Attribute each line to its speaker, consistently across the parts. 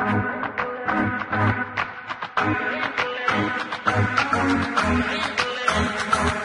Speaker 1: Thank you.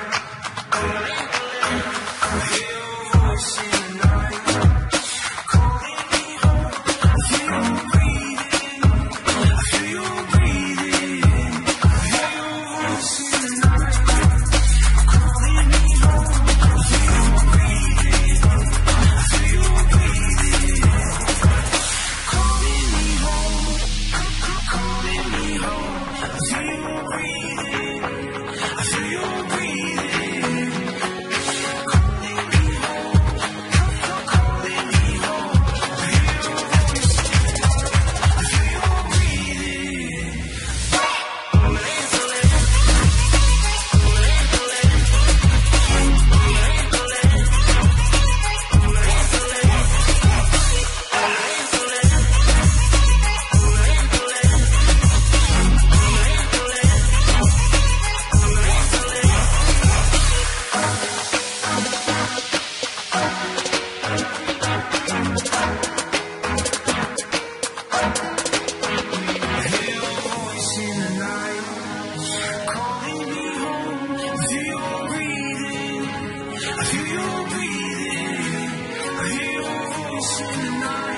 Speaker 1: hear your breathing. I hear your voice in the night.